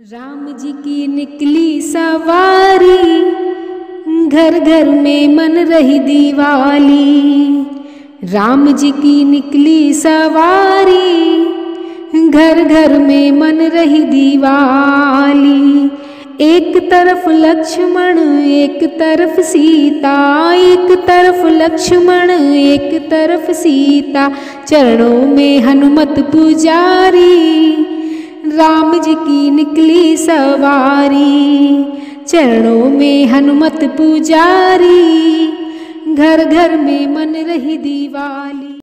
राम जी की निकली सवारी, घर घर में मन रही दीवाली। राम जी की निकली सवारी, घर घर में मन रही दीवाली। एक तरफ़ लक्ष्मण, एक तरफ़ सीता, एक तरफ़ लक्ष्मण, एक तरफ़ सीता। चरणों में हनुमत पुजारी राम जी की निकली सवारी, चरणों में हनुमत पुजारी, घर घर में मन रही दीवाली।